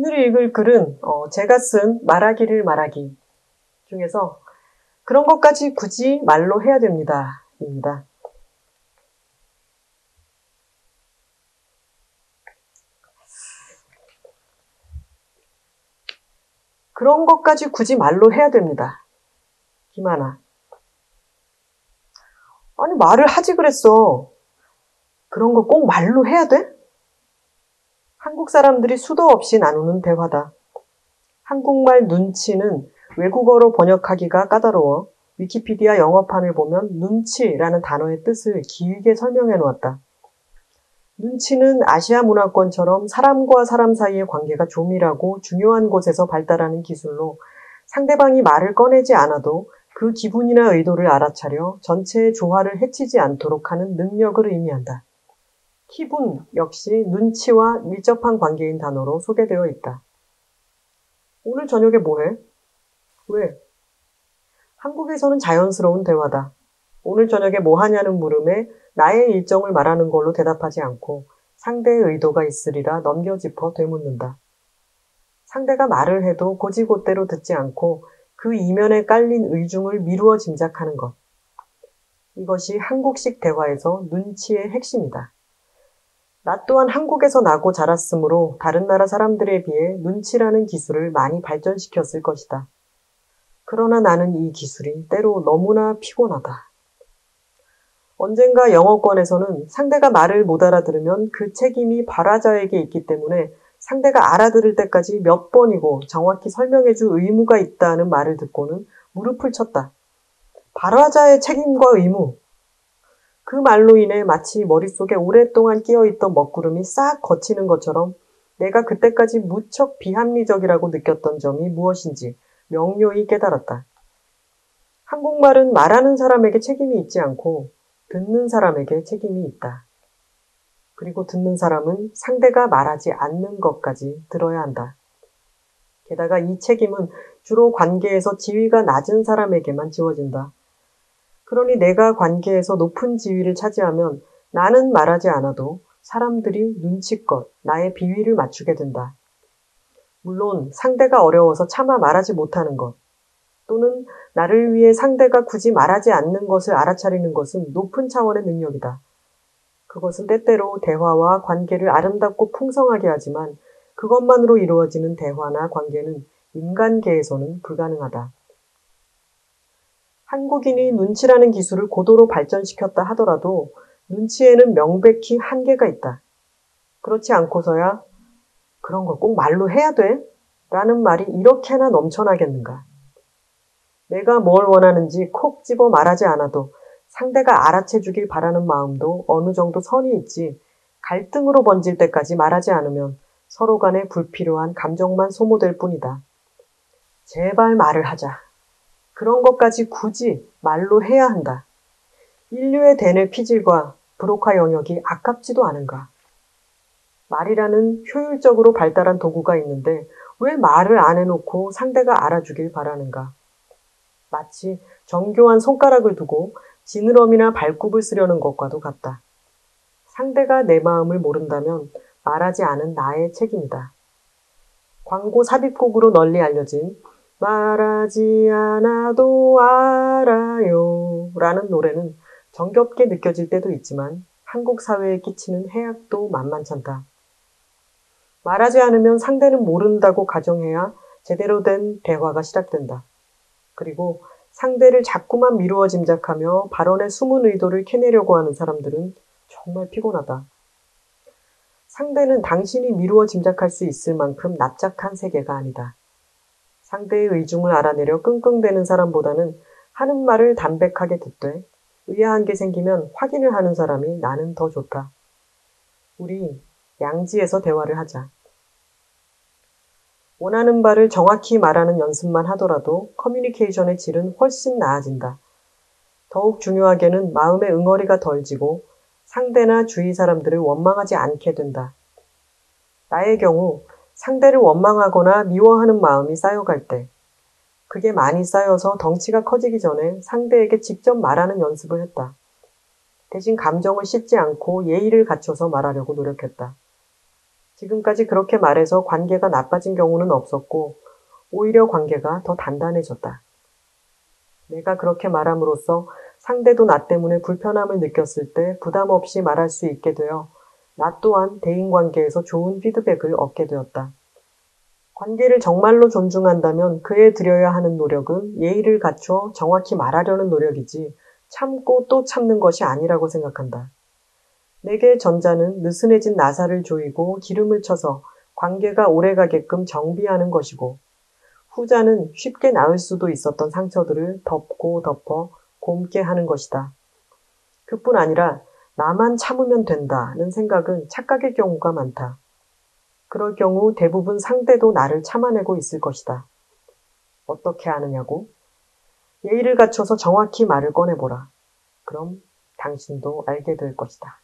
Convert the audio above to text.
오늘 읽을 글은 어, 제가 쓴 말하기를 말하기 중에서 그런 것까지 굳이 말로 해야 됩니다. 입니다. 그런 것까지 굳이 말로 해야 됩니다. 김하나. 아니, 말을 하지 그랬어. 그런 거 꼭 말로 해야 돼? 한국 사람들이 수도 없이 나누는 대화다. 한국말 눈치는 외국어로 번역하기가 까다로워 위키피디아 영어판을 보면 눈치라는 단어의 뜻을 길게 설명해 놓았다. 눈치는 아시아 문화권처럼 사람과 사람 사이의 관계가 조밀하고 중요한 곳에서 발달하는 기술로 상대방이 말을 꺼내지 않아도 그 기분이나 의도를 알아차려 전체의 조화를 해치지 않도록 하는 능력을 의미한다. 기분 역시 눈치와 밀접한 관계인 단어로 소개되어 있다. 오늘 저녁에 뭐해? 왜? 한국에서는 자연스러운 대화다. 오늘 저녁에 뭐 하냐는 물음에 나의 일정을 말하는 걸로 대답하지 않고 상대의 의도가 있으리라 넘겨짚어 되묻는다. 상대가 말을 해도 고지곳대로 듣지 않고 그 이면에 깔린 의중을 미루어 짐작하는 것. 이것이 한국식 대화에서 눈치의 핵심이다. 나 또한 한국에서 나고 자랐으므로 다른 나라 사람들에 비해 눈치라는 기술을 많이 발전시켰을 것이다. 그러나 나는 이 기술이 때로 너무나 피곤하다. 언젠가 영어권에서는 상대가 말을 못 알아들으면 그 책임이 발화자에게 있기 때문에 상대가 알아들을 때까지 몇 번이고 정확히 설명해줄 의무가 있다는 말을 듣고는 무릎을 쳤다. 발화자의 책임과 의무. 그 말로 인해 마치 머릿속에 오랫동안 끼어있던 먹구름이 싹 거치는 것처럼 내가 그때까지 무척 비합리적이라고 느꼈던 점이 무엇인지 명료히 깨달았다. 한국말은 말하는 사람에게 책임이 있지 않고 듣는 사람에게 책임이 있다. 그리고 듣는 사람은 상대가 말하지 않는 것까지 들어야 한다. 게다가 이 책임은 주로 관계에서 지위가 낮은 사람에게만 지워진다. 그러니 내가 관계에서 높은 지위를 차지하면 나는 말하지 않아도 사람들이 눈치껏 나의 비위를 맞추게 된다. 물론 상대가 어려워서 차마 말하지 못하는 것, 또는 나를 위해 상대가 굳이 말하지 않는 것을 알아차리는 것은 높은 차원의 능력이다. 그것은 때때로 대화와 관계를 아름답고 풍성하게 하지만 그것만으로 이루어지는 대화나 관계는 인간계에서는 불가능하다. 한국인이 눈치라는 기술을 고도로 발전시켰다 하더라도 눈치에는 명백히 한계가 있다. 그렇지 않고서야 그런 걸 꼭 말로 해야 돼? 라는 말이 이렇게나 넘쳐나겠는가. 내가 뭘 원하는지 콕 집어 말하지 않아도 상대가 알아채 주길 바라는 마음도 어느 정도 선이 있지 갈등으로 번질 때까지 말하지 않으면 서로 간에 불필요한 감정만 소모될 뿐이다. 제발 말을 하자. 그런 것까지 굳이 말로 해야 한다. 인류의 대뇌 피질과 브로카 영역이 아깝지도 않은가. 말이라는 효율적으로 발달한 도구가 있는데 왜 말을 안 해놓고 상대가 알아주길 바라는가. 마치 정교한 손가락을 두고 지느러미나 발굽을 쓰려는 것과도 같다. 상대가 내 마음을 모른다면 말하지 않은 나의 책임이다. 광고 삽입곡으로 널리 알려진 말하지 않아도 알아요 라는 노래는 정겹게 느껴질 때도 있지만 한국 사회에 끼치는 해악도 만만찮다. 말하지 않으면 상대는 모른다고 가정해야 제대로 된 대화가 시작된다. 그리고 상대를 자꾸만 미루어 짐작하며 발언의 숨은 의도를 캐내려고 하는 사람들은 정말 피곤하다. 상대는 당신이 미루어 짐작할 수 있을 만큼 납작한 세계가 아니다. 상대의 의중을 알아내려 끙끙대는 사람보다는 하는 말을 담백하게 듣되 의아한 게 생기면 확인을 하는 사람이 나는 더 좋다. 우리 양지에서 대화를 하자. 원하는 바를 정확히 말하는 연습만 하더라도 커뮤니케이션의 질은 훨씬 나아진다. 더욱 중요하게는 마음의 응어리가 덜 지고 상대나 주위 사람들을 원망하지 않게 된다. 나의 경우 상대를 원망하거나 미워하는 마음이 쌓여갈 때, 그게 많이 쌓여서 덩치가 커지기 전에 상대에게 직접 말하는 연습을 했다. 대신 감정을 씻지 않고 예의를 갖춰서 말하려고 노력했다. 지금까지 그렇게 말해서 관계가 나빠진 경우는 없었고, 오히려 관계가 더 단단해졌다. 내가 그렇게 말함으로써 상대도 나 때문에 불편함을 느꼈을 때 부담 없이 말할 수 있게 되어 나 또한 대인관계에서 좋은 피드백을 얻게 되었다. 관계를 정말로 존중한다면 그에 들여야 하는 노력은 예의를 갖춰 정확히 말하려는 노력이지 참고 또 참는 것이 아니라고 생각한다. 내게 전자는 느슨해진 나사를 조이고 기름을 쳐서 관계가 오래가게끔 정비하는 것이고 후자는 쉽게 나을 수도 있었던 상처들을 덮고 덮어 곰게 하는 것이다. 그뿐 아니라 나만 참으면 된다는 생각은 착각일 경우가 많다. 그럴 경우 대부분 상대도 나를 참아내고 있을 것이다. 어떻게 아느냐고? 예의를 갖춰서 정확히 말을 꺼내보라. 그럼 당신도 알게 될 것이다.